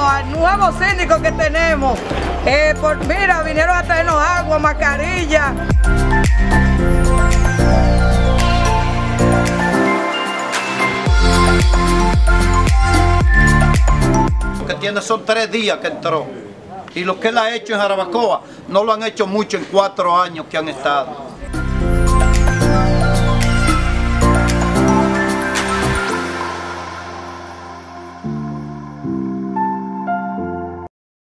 al nuevo síndico que tenemos. Eh, por, mira, vinieron a traernos agua, mascarilla. Lo que tiene son tres días que entró. Y lo que él ha hecho en Jarabacoa no lo han hecho mucho en cuatro años que han estado.